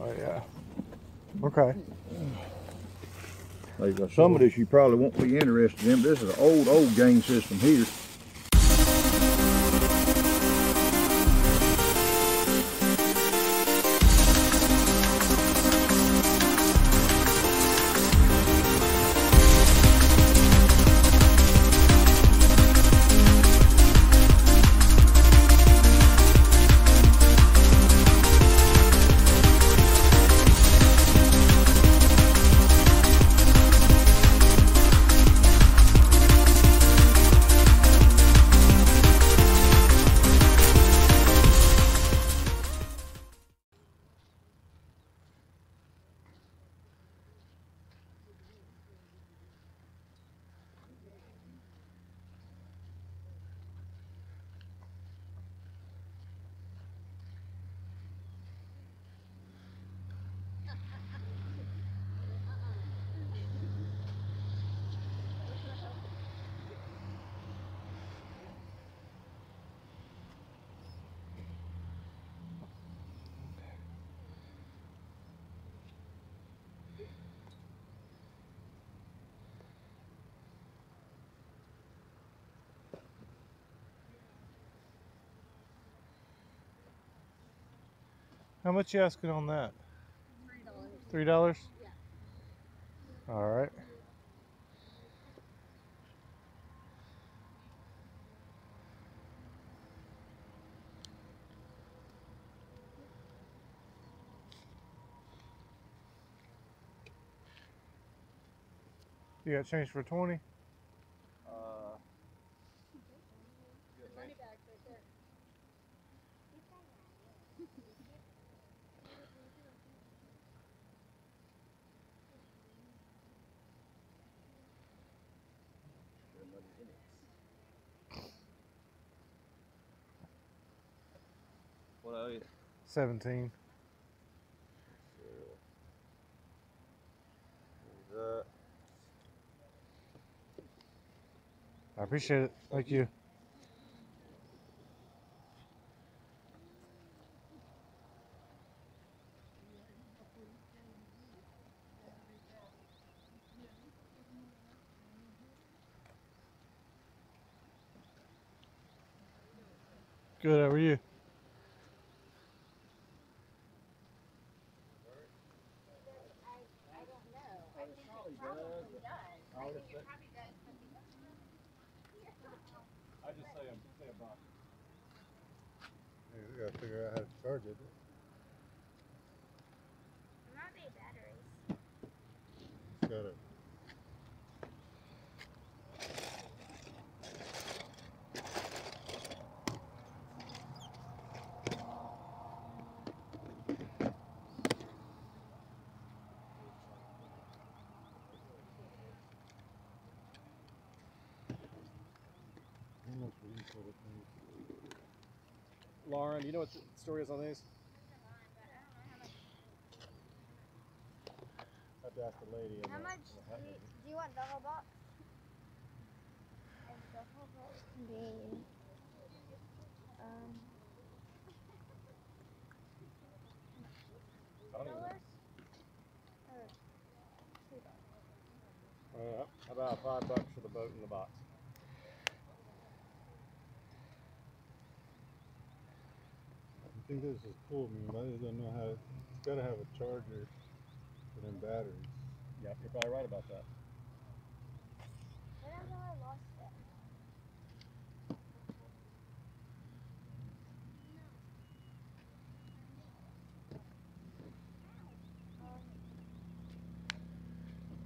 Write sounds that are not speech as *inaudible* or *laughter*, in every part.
Oh yeah. Okay. Like, some of this you probably won't be interested in. This is an old, old game system here. How much you asking on that? Three dollars. Three dollars? Yeah. All right. You got change for 20? Uh, Money bags right there. what are you? 17. Uh, I appreciate it. Thank you. Good, how are you? I don't know. I think it probably does. I think it probably does. I just say I'm say a box. We gotta figure out how to charge it. Not the batteries. It's gotta. How much would you put it in? Lauren, you know what the story is on these? I have to ask the lady. How the- much the do you, do you want the whole box? And the whole box can be um dollars or two dollars. Uh, how about five bucks for the boat and the box? Think this is cool, man. but I just don't know how. It's gotta have a charger for them batteries. Yeah, you're probably right about that. I don't know I lost it.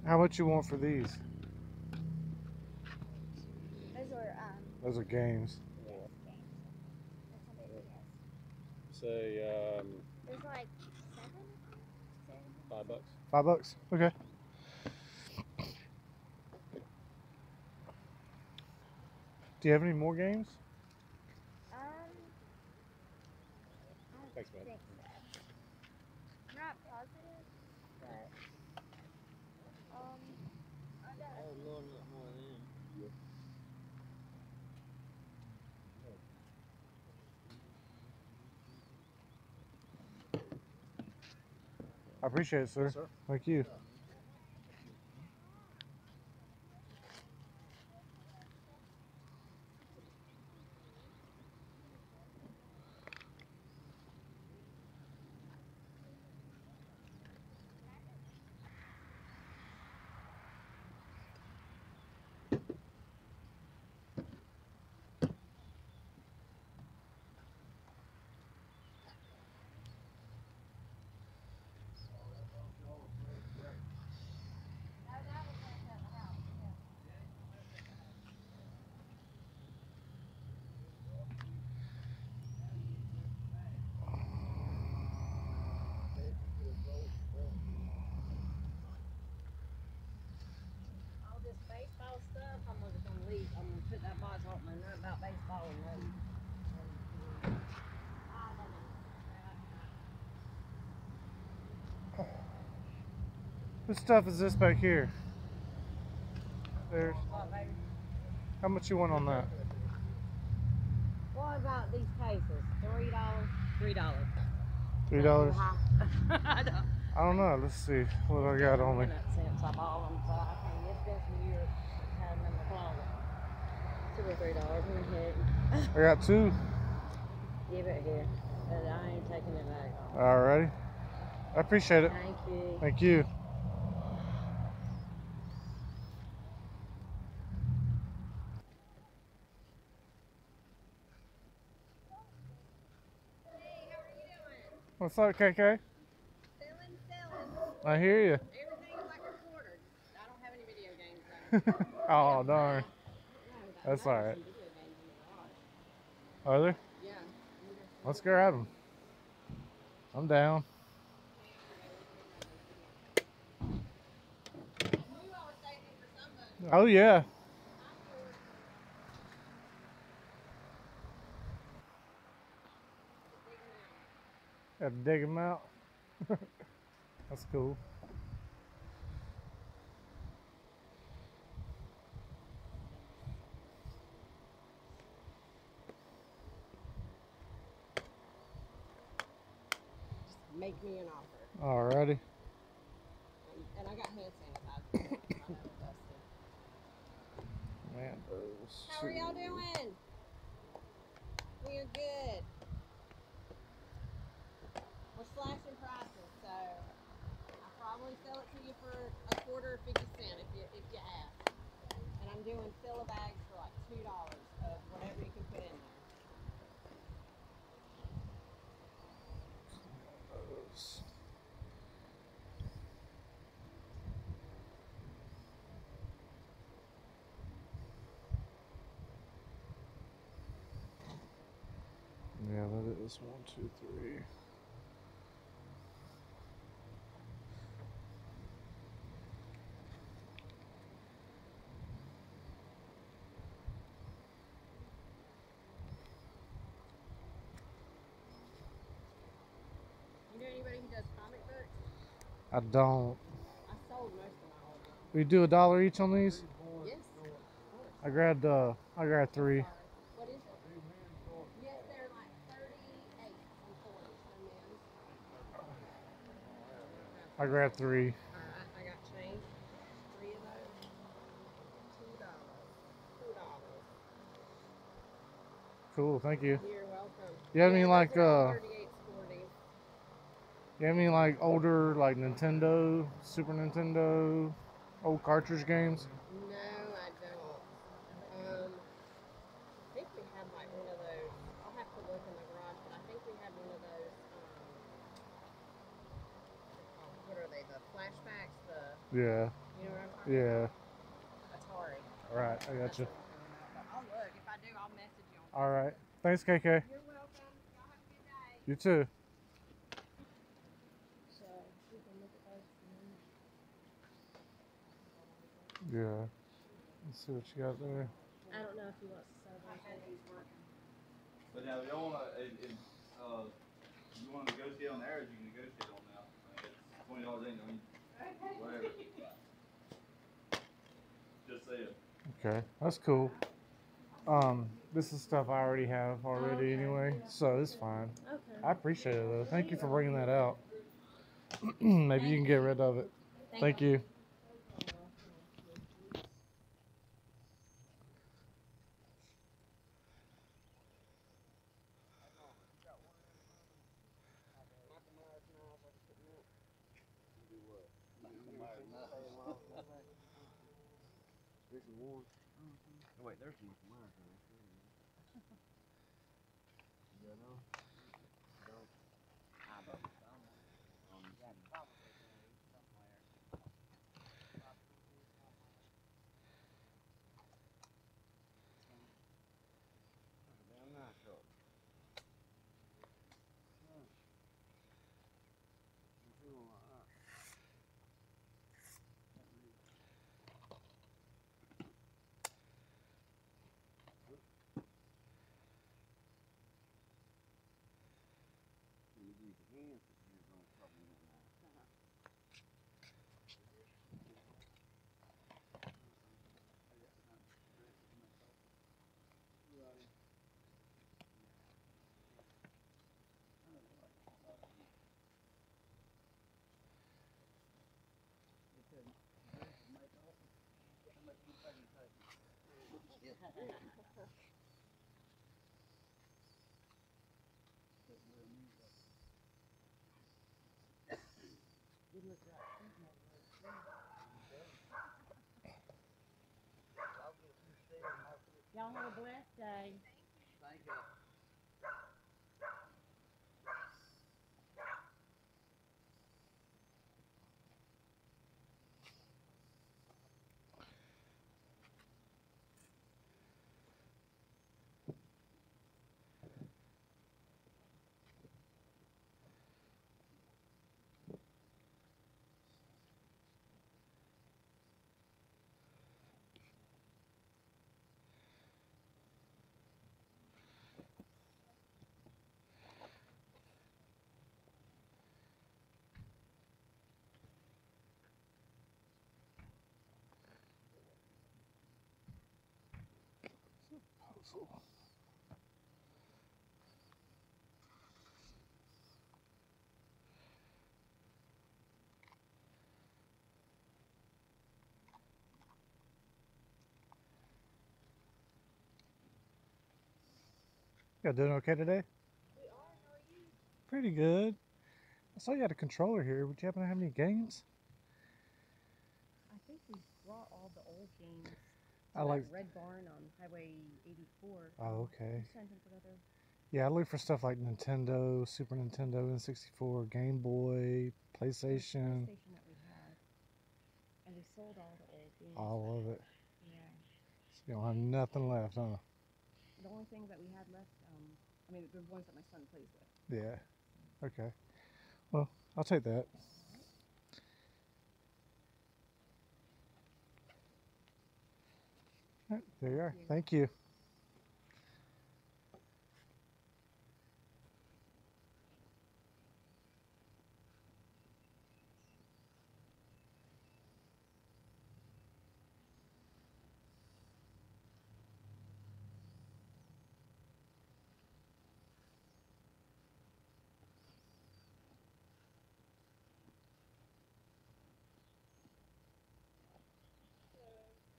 How much you want for these? Those are um Those are games. games. That's how big it is. Say um, There's like seven? Seven? five bucks. Five bucks. Okay. Do you have any more games? Um I don't Thanks, man. think so. I'm not positive, but um I got I appreciate it, sir. sir. Thank you. all put that box on my note about baseball and then. and- I don't know. What stuff is this back here? There's. How much you want on that? What about these cases? Three dollars? Three dollars. Three dollars. *laughs* I don't know. Let's see what I got on me. Since I bought them, so I can't, it's been some years I had them in the closet. Two or three dollars, in here. I got two. Give it here, but I ain't taking it back. Alrighty. I appreciate it. Thank you. Thank you. Hey, how are you doing? What's up, KK? Selling, selling. I hear you. Everything's like recorded. I don't have any video games *laughs* oh darn. That's alright. some video games in the garage. Are there? Yeah. Let's grab them. I'm down. Oh, oh yeah. Got to dig them out. *laughs* That's cool. make me an offer. Alrighty. And, and I got hand sanitizer. *coughs* Oh, How are y'all doing? We are good. We're slashing prices, so I'll probably sell it to you for a quarter or 50 cent if you, if you ask. And I'm doing fill-a-bags for like $2. Yeah, that is one, two, three. You know anybody who does comic books? I don't. I sold most of my old ones. We do a dollar each on these. Yes. I grabbed uh, I grabbed three. What is it? Yes, they're like thirty-eight and forty for men's. I grabbed three. Alright, I got change. Three of those. Two dollars. Two dollars. Cool, thank you. You're welcome. You have any, like, uh, You have any like older like Nintendo, Super Nintendo, old cartridge games? No, I don't. Um, I think we had like one of those. I'll have to look in the garage, but I think we had one of those. Um, oh, what are they? The flashbacks. The Yeah, you know what I'm talking yeah. about? Atari. All right, I got you. But I'll look. If I do, I'll message you. On All right, thanks, KK. You're welcome. Y'all have a good day. You too. So we can look at those. Yeah. Let's see what you got there. I don't know if he wants to sell those. But now, if y'all wanna, if, if, uh, you wanna negotiate on the average, you can negotiate on that. I mean, it's twenty dollars in, I mean, whatever. Just saying. Okay, that's cool. Um, this is stuff I already have already Okay. anyway, so it's fine. Okay. I appreciate it though. Thank you for bringing that out. *clears throat* Maybe you can get rid of it. Thank you. Mm-hmm. Oh wait, there's in there. You know? Don't. I bet it's somewhere. Um, yeah, probably gonna eat somewhere. Damn nice dog. You use your hands, but you're gonna probably not know. Uh-huh. *laughs* *laughs* Y'all have a blessed day. Thank you. Y'all doing okay today? Pretty good. I saw you had a controller here. Would you happen to have any games? I think we brought all the old games. I like- Red Barn on Highway 84. Oh, okay. We sent them for other. Yeah, I look for stuff like Nintendo, Super Nintendo, N64, Game Boy, PlayStation, PlayStation that we had, and they sold all the old games. all of it. Yeah. So you don't have nothing left, huh? The only thing that we had left, um, I mean, the ones that my son plays with. Yeah. Okay. Well, I'll take that. All right, there you are. Thank you.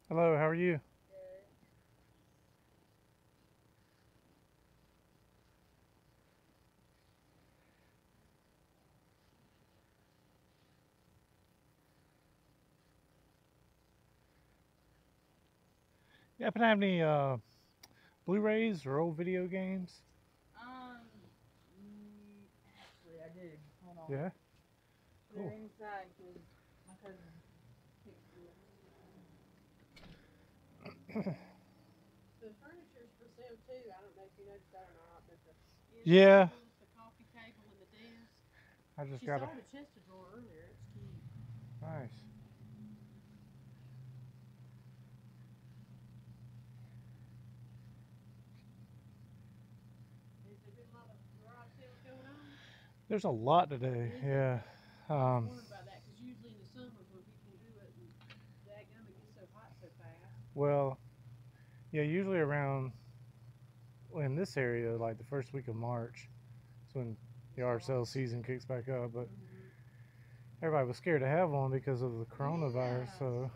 Hello, how are you? You happen to have any uh, Blu-rays or old video games? Um, mm, actually, I do. Hold on. Yeah. They're cool. inside because my cousin. *coughs* The furniture's for sale too. I don't know if you noticed that or not, but the Yeah. the coffee table, and the desk. I just She got saw a the chest of drawer earlier. It's cute. nice. Has there been a lot of garage sales going on? There's a lot today. Yeah. I Um, was wondering about that because usually in the summers when people do it, and dadgum, Um. it gets so hot yeah. fast. well, yeah, usually around in this area, like the first week of March, is when the RSL season kicks back up. But everybody was scared to have one because of the coronavirus. Yeah. So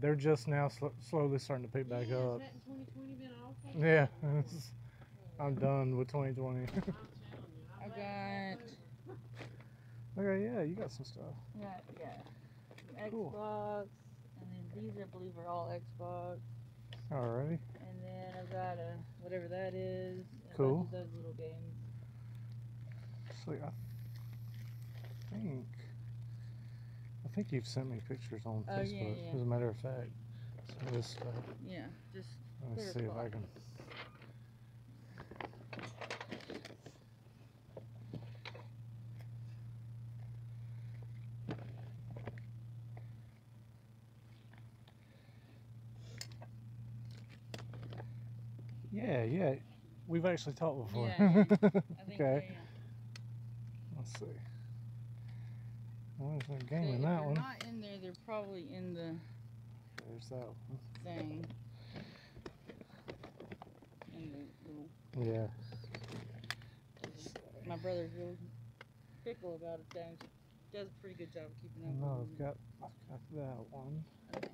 they're just now sl- slowly starting to pick back yeah, up. Hasn't 2020 been awful? Yeah, *laughs* I'm done with 2020. *laughs* I'm telling you. I I'm got, okay, yeah, you got some stuff. Yeah, yeah, some Cool. Xbox, and then these I believe are all Xbox, Alrighty, and then I've got a whatever that is. and a bunch Cool. Those little games. so I think I think you've sent me pictures on Oh, yeah, Facebook. yeah. As a matter of fact, some of this stuff. Yeah, just Let me see if I can. Yeah, yeah. We've actually talked before. Yeah, yeah. I think. *laughs* okay, Yeah, let's see. No yeah. game So in that they're one. not in there, they're probably in the There's that one. thing. In the little. Yeah. My brother's real fickle about it. Though. He does a pretty good job of keeping up. No, I've them. got, I've got that one. Okay.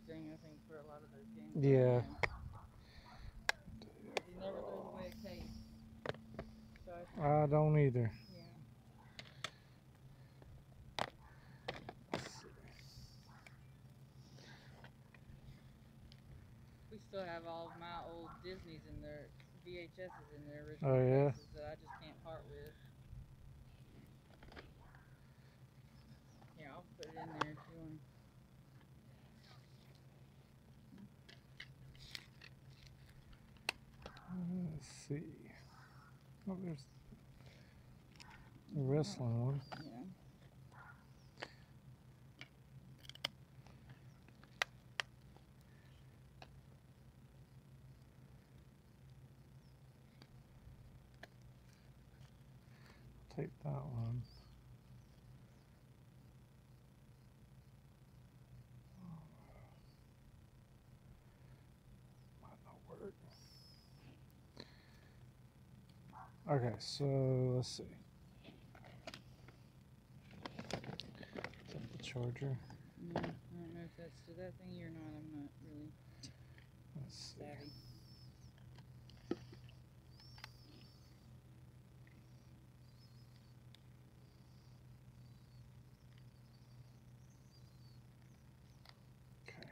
Thing? I think for a lot of those games. Yeah. Never throws away a case. So I, I don't either. yeah. We still have all of my old Disney's in there, VHS's in there, original Oh, yeah? That I just can't part with. Yeah, I'll put it in there if you want. Let's see. Oh, there's the wrestling one. Yeah. Take that one. Okay, so let's see. Is that the charger? No, I don't know if that's to that thing or not. I'm not really Let's see. Okay.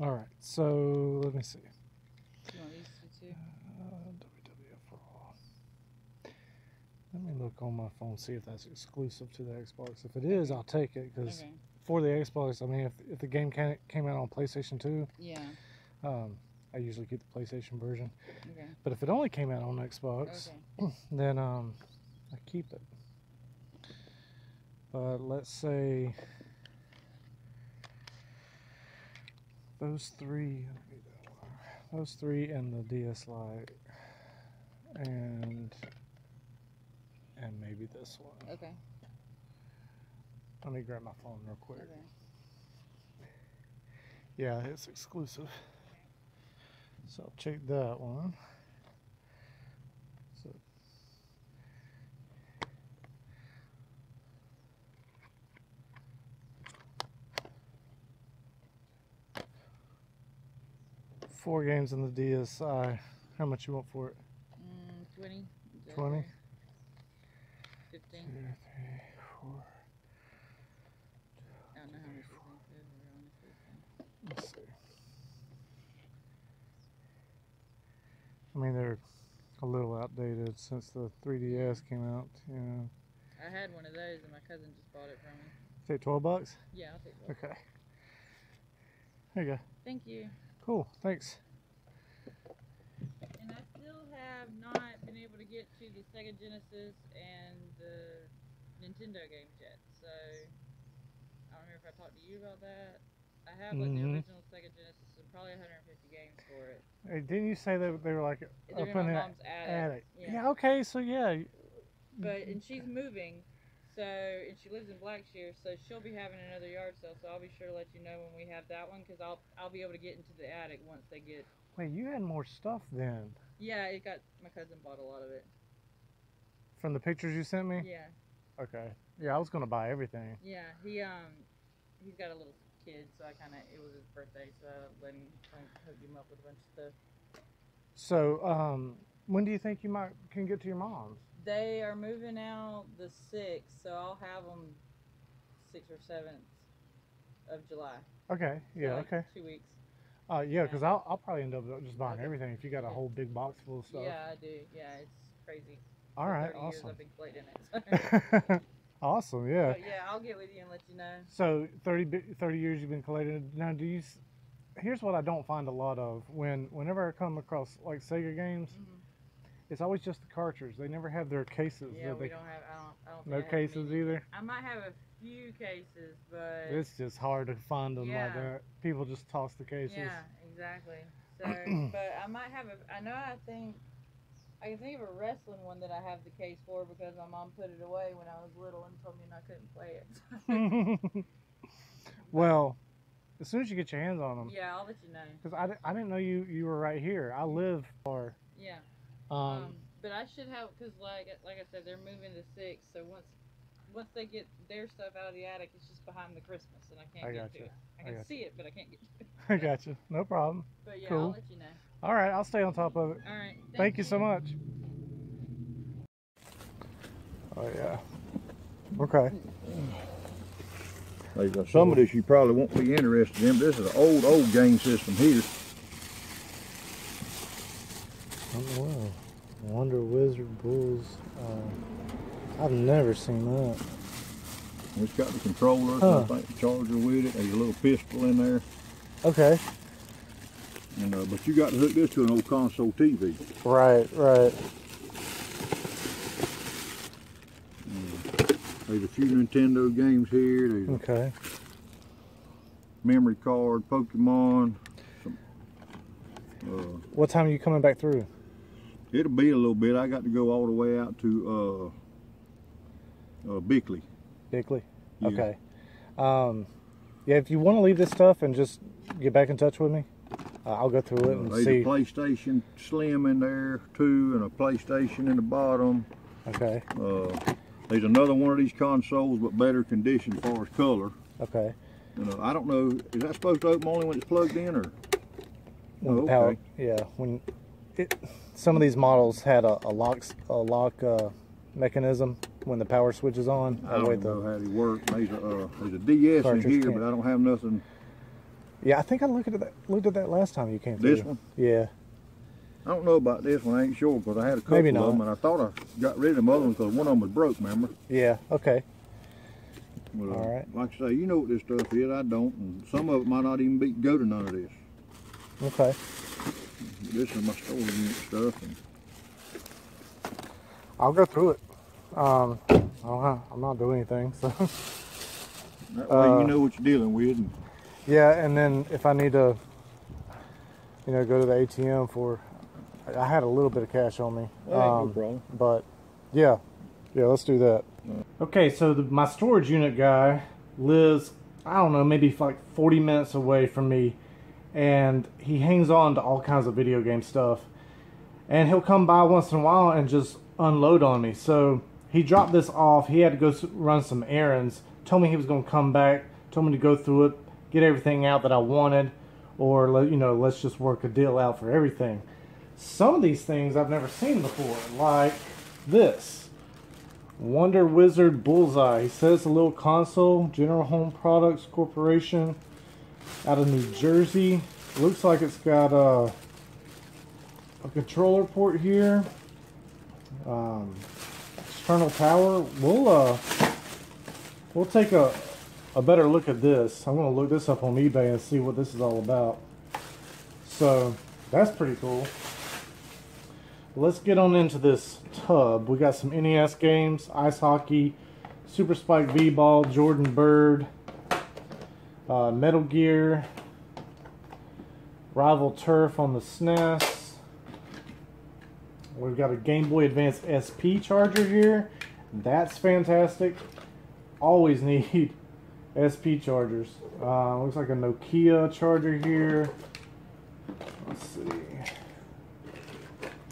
All right, so let me see. You want these two too? Uh, WWF for all. Let me look on my phone see if that's exclusive to the Xbox. If it is, I'll take it because Okay. for the Xbox, I mean, if, if the game can, came out on PlayStation 2, Yeah. um, I usually get the PlayStation version. Okay. But if it only came out on Xbox, Okay. *clears throat* then um, I keep it. But let's say those three, those three, and the DS Lite, and and maybe this one. Okay. Let me grab my phone real quick. Okay. Yeah, it's exclusive. So I'll check that one. So four games in the DSi. How much you want for it? Mm, 20. 20? thing. Two, three, four. I don't know how many people are on the food Let's see. I mean, they're a little outdated since the 3DS came out, you know. I had one of those and my cousin just bought it from me. Take 12 bucks? Yeah, I'll take 12. Okay. There you go. Thank you. Cool, thanks. And I still have not been able to get to the Sega Genesis and the Nintendo games yet. So I don't remember if I talked to you about that. I have like Mhm. the original Sega Genesis and probably 150 games for it. Hey, didn't you say that they were like They're up in my the mom's attic. attic? Yeah. Yeah. Okay. So yeah. But and she's moving, so and she lives in Blackshear, so she'll be having another yard sale. So I'll be sure to let you know when we have that one, cause I'll I'll be able to get into the attic once they get. Wait, you had more stuff then Yeah, it got my cousin bought a lot of it. from the pictures you sent me. Yeah, Okay. Yeah, I was gonna buy everything. yeah. He um he's got a little kid, so I kind of it was his birthday, so I let him hook him up with a bunch of stuff. So, um, when do you think you might can get to your mom's? They are moving out the sixth, so I'll have them sixth or seventh of July. Okay. So, Yeah. like, okay. Two weeks. Uh, yeah, because I'll I'll probably end up just buying Okay. everything if you got a whole big box full of stuff. Yeah, I do. Yeah, it's crazy. All For right. 30 years Awesome. I've been collecting it. *laughs* *laughs* awesome. Yeah. But yeah, I'll get with you and let you know. So 30, 30 years you've been collecting. Now, do you? Here's what I don't find a lot of when whenever I come across like Sega games, Mhm. it's always just the cartridge. They never have their cases. Yeah, we they, don't have. I don't. I don't. no think I have cases either. I might have a few cases, but It's just hard to find them like that. People just toss the cases. yeah, exactly. So, *clears throat* but I might have a. I know. I think. I can think of a wrestling one that I have the case for because my mom put it away when I was little and told me I couldn't play it. *laughs* *laughs* well, as soon as you get your hands on them, yeah, I'll let you know. because I, I didn't know you you were right here. I live far. Yeah. Um, Um, but I should have because like like I said, they're moving to six. So once once they get their stuff out of the attic, it's just behind the Christmas, and I can't I get gotcha. to it. I I can gotcha. see it, but I can't get to it. *laughs* I got you. No problem. But yeah, Cool. I'll let you know. All right, I'll stay on top of it. All right. Thank, you so much. Oh yeah. Okay. There's some of this you probably won't be interested in, but this is an old, old game system here. Oh wow. Wonder Wizard Bulls. Uh, I've never seen that. It's got the controller, Huh. I think the charger with it. There's a little pistol in there. Okay. And uh, but you got to hook this to an old console TV. Right, right. There's a few Nintendo games here. There's Okay. memory card, Pokemon. Some, uh, What time are you coming back through? it'll be a little bit. I got to go all the way out to uh, uh, Bickley. Bickley? Yeah. Okay. Um, yeah, if you want to leave this stuff and just get back in touch with me, uh, I'll go through it Uh, and there's see. a PlayStation Slim in there too, and a PlayStation in the bottom. Okay. Uh, there's another one of these consoles, but better condition as far as color. Okay. And, uh, I don't know, is that supposed to open only when it's plugged in, or? When Oh, the power, okay. yeah. When it, some of these models had a, a lock a lock uh, mechanism when the power switch is on. I don't know how they work. There's a, uh, there's a DS in here, can't- but I don't have nothing. Yeah, I think I looked at that. Looked at that last time you came through. This one? Yeah. I don't know about this one. I ain't sure because I had a couple of them, and I thought I got rid of them other ones because one of them was broke. Remember? Yeah. Okay. But, uh, All right. Like I say, you know what this stuff is. I don't, and some of it might not even be go to none of this. Okay. This is my storage unit stuff. And I'll go through it. Um, I don't have, I'm not doing anything, so that way Uh, you know what you're dealing with. And yeah. And then if I need to, you know, go to the ATM for, I- I had a little bit of cash on me. that ain't no Um, problem. but yeah, yeah, let's do that. Okay, so the, my storage unit guy lives, I don't know, maybe like 40 minutes away from me, and he hangs on to all kinds of video game stuff. And he'll come by once in a while and just unload on me. So he dropped this off. He had to go run some errands. Told me he was going to come back. Told me to go through it, get everything out that I wanted, or let- you know, let's just work a deal out for everything. Some of these things I've never seen before, like this. Wonder Wizard Bullseye. He says a little console, General Home Products Corporation out of New Jersey. Looks like it's got uh a controller port here. Um, external power. We'll uh, we'll take a a better look at this. I'm gonna look this up on eBay and see what this is all about. So that's pretty cool. Let's get on into this tub. We got some NES games, ice hockey, Super Spike V-Ball, Jordan Bird, uh, Metal Gear, Rival Turf on the SNES. We've got a Game Boy Advance SP charger here. That's fantastic. Always *laughs* need SP chargers. Uh, looks like a Nokia charger here. Let's see.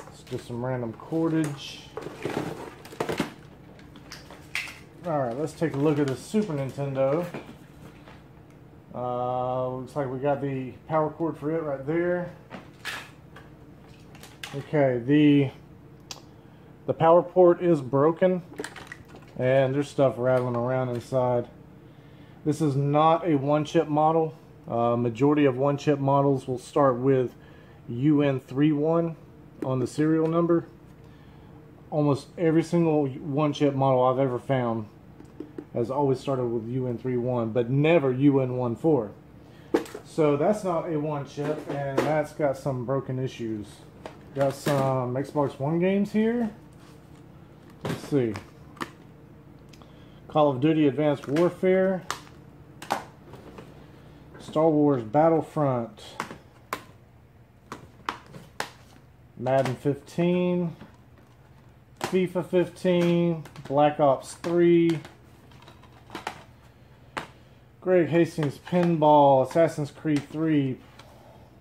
It's just some random cordage. Alright, let's take a look at the Super Nintendo. Uh, looks like we got the power cord for it right there. Okay, the the power port is broken and there's stuff rattling around inside. This is not a one chip model. Uh, majority of one chip models will start with UN31 on the serial number. Almost every single one chip model I've ever found has always started with UN31, but never UN14. So that's not a one chip, and that's got some broken issues. Got some Xbox One games here. Let's see. Call of Duty Advanced Warfare. Star Wars Battlefront. Madden 15. FIFA 15. Black Ops 3. Greg Hastings Paintball. Assassin's Creed 3.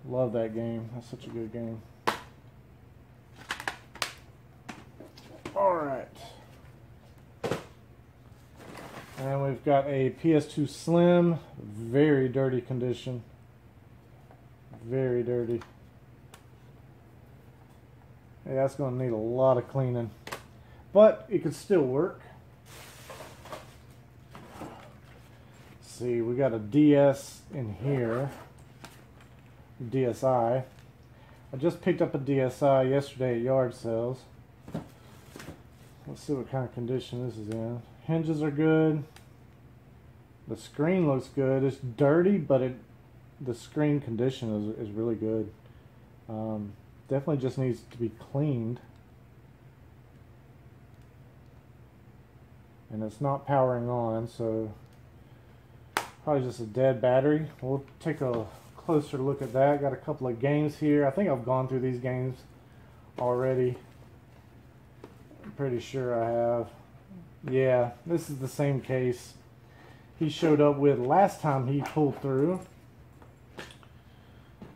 Love that game. That's such a good game. Alright. And we've got a PS2 Slim, very dirty condition. Very dirty. Yeah, that's going to need a lot of cleaning. But it could still work. Let's see, we got a DS in here. DSi. I just picked up a DSi yesterday at yard sales. Let's see what kind of condition this is in. Hinges are good. The screen looks good. It's dirty, but it the screen condition is, is really good. Um, definitely just needs to be cleaned. And it's not powering on, so probably just a dead battery. We'll take a closer look at that. Got a couple of games here. I think I've gone through these games already. Pretty sure I have. Yeah, this is the same case he showed up with last time he pulled through.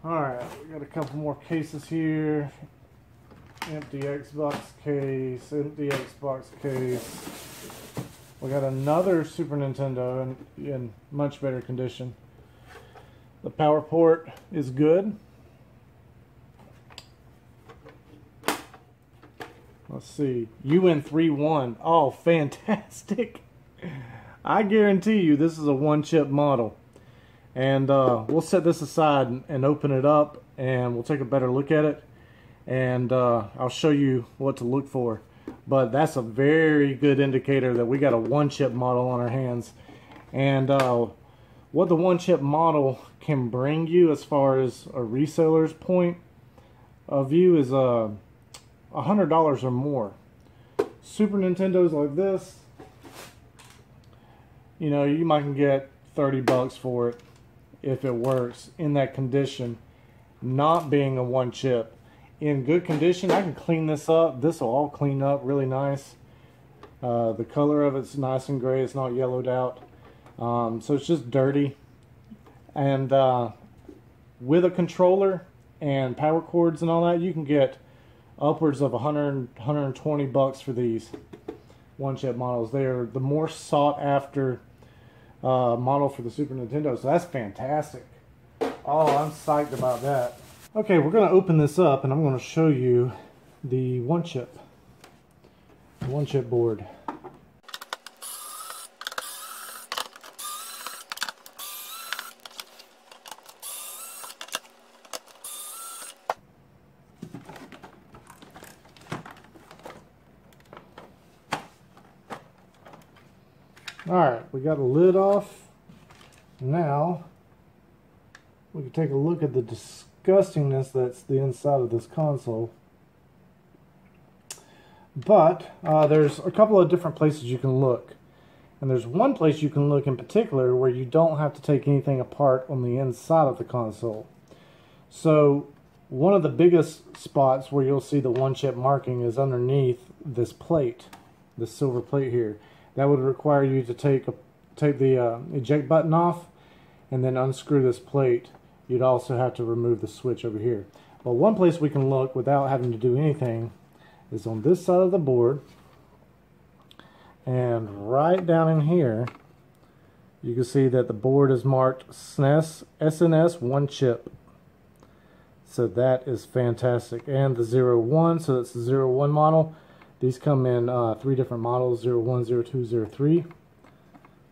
Alright, we got a couple more cases here. Empty Xbox case, empty Xbox case. We got another Super Nintendo in, in much better condition. The power port is good. Let's see. UN 3 1. Oh, fantastic. *laughs* I guarantee you this is a one chip model. And uh, we'll set this aside and, open it up and we'll take a better look at it. And uh, I'll show you what to look for. But that's a very good indicator that we got a one chip model on our hands. And uh, what the one chip model can bring you as far as a reseller's point of view is uh, a hundred dollars or more. Super Nintendos like this, you know, you might get 30 bucks for it if it works in that condition, not being a one chip. In good condition, I can clean this up. This will all clean up really nice. Uh, the color of it's nice and gray. It's not yellowed out. Um, so it's just dirty. And uh, with a controller and power cords and all that, you can get upwards of 100, 120 bucks for these one chip models. They are the more sought after uh, model for the Super Nintendo. So that's fantastic. Oh, I'm psyched about that. Okay, we're going to open this up and I'm going to show you the one chip, one chip board. Alright, got the lid off. Now, we can take a look at the disgustingness that's the inside of this console. But, uh, there's a couple of different places you can look. And there's one place you can look in particular where you don't have to take anything apart on the inside of the console. So, one of the biggest spots where you'll see the one chip marking is underneath this plate, this silver plate here. That would require you to take a, take the uh, eject button off and then unscrew this plate. You'd also have to remove the switch over here. But one place we can look without having to do anything is on this side of the board. And right down in here, you can see that the board is marked SNES, SNS one chip. So that is fantastic. And the 01, so that's the 01 model. These come in uh, three different models, 01, 02, 03.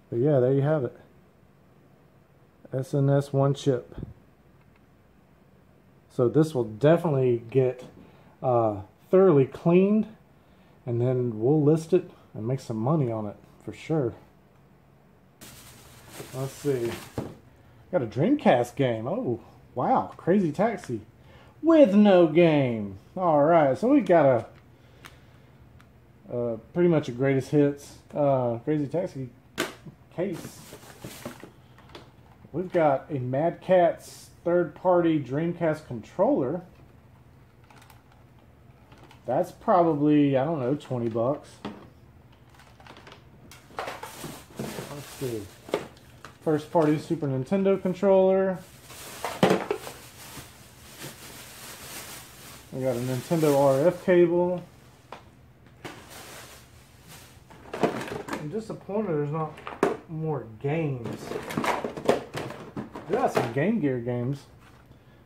But yeah, there you have it. SNS one chip. So this will definitely get uh, thoroughly cleaned and then we'll list it and make some money on it for sure. Let's see. Got a Dreamcast game. Oh, wow. Crazy Taxi. With no game. Alright, so we got a uh, pretty much a greatest hits uh, Crazy Taxi case. We've got a Mad Catz third party Dreamcast controller. That's probably, I don't know, 20 bucks. Let's see. First party Super Nintendo controller. We got a Nintendo RF cable. I'm disappointed there's not more games. We got some Game Gear games.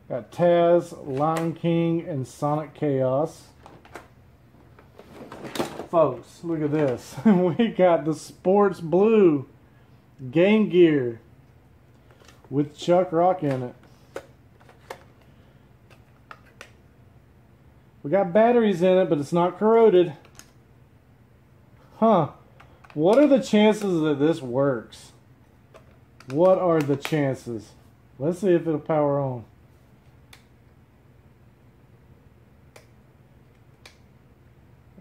Got Taz, Lion King, and Sonic Chaos. Folks, look at this. *laughs* we got the Sports Blue Game Gear with Chuck Rock in it. We got batteries in it, but it's not corroded. Huh. What are the chances that this works? What are the chances? Let's see if it'll power on.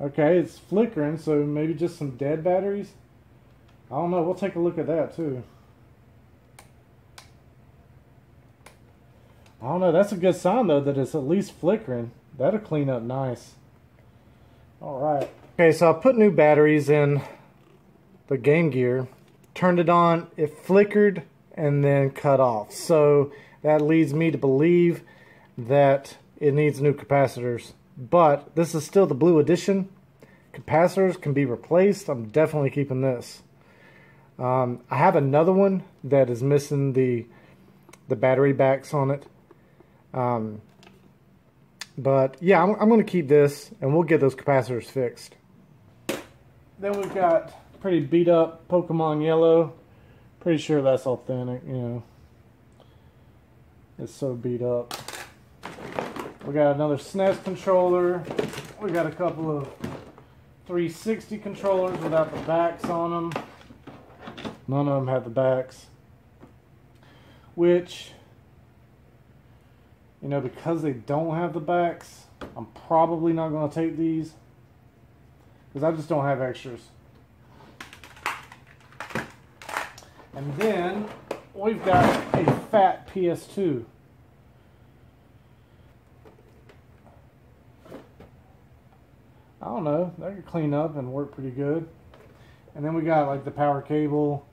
Okay, it's flickering, so maybe just some dead batteries? I don't know, we'll take a look at that too. I don't know, that's a good sign though that it's at least flickering. That'll clean up nice. Alright. Okay, so I put new batteries in the Game Gear, turned it on, it flickered, and then cut off. So that leads me to believe that it needs new capacitors. But this is still the blue edition. Capacitors can be replaced. I'm definitely keeping this. Um, I have another one that is missing the the battery backs on it. Um, but yeah, I'm, I'm going to keep this and we'll get those capacitors fixed. Then we've got pretty beat up Pokemon Yellow. Pretty sure that's authentic, you know. It's so beat up. We got another SNES controller. We got a couple of 360 controllers without the backs on them. None of them have the backs. Which, you know, because they don't have the backs, I'm probably not going to take these. Because I just don't have extras. And then we've got a fat PS2. I don't know, that could clean up and work pretty good. And then we got like the power cable.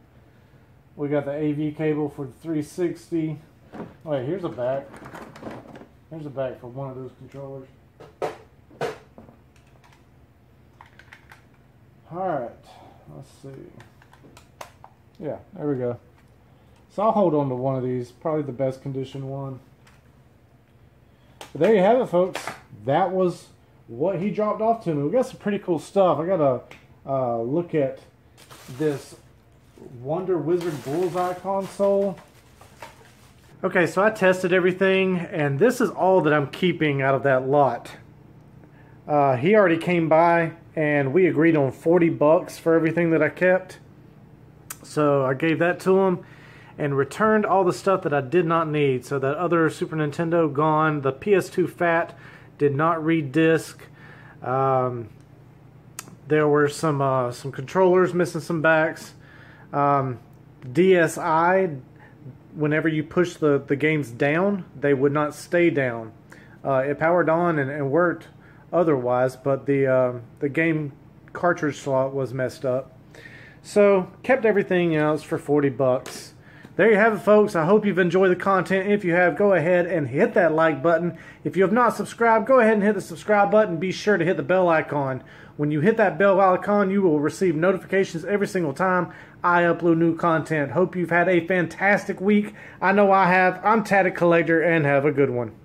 We got the AV cable for the 360. Wait, here's a back. Here's a back for one of those controllers. Alright, let's see. Yeah, there we go. So I'll hold on to one of these, probably the best condition one. But there you have it, folks. That was what he dropped off to me. We got some pretty cool stuff. I got to uh, look at this Wonder Wizard Bullseye console. Okay, so I tested everything, and this is all that I'm keeping out of that lot. Uh, he already came by, and we agreed on 40 bucks for everything that I kept. So I gave that to him and returned all the stuff that I did not need. So that other Super Nintendo gone. The PS2 Fat did not read disc. Um, there were some uh, some controllers missing some backs. Um, DSi, whenever you push the, the games down, they would not stay down. Uh, it powered on and, and worked otherwise, but the uh, the game cartridge slot was messed up. So kept everything else for 40 bucks. There you have it, folks. I hope you've enjoyed the content. If you have, go ahead and hit that like button. If you have not subscribed, go ahead and hit the subscribe button. Be sure to hit the bell icon. When you hit that bell icon, you will receive notifications every single time I upload new content. Hope you've had a fantastic week. I know I have. I'm Tatted Collector, and have a good one.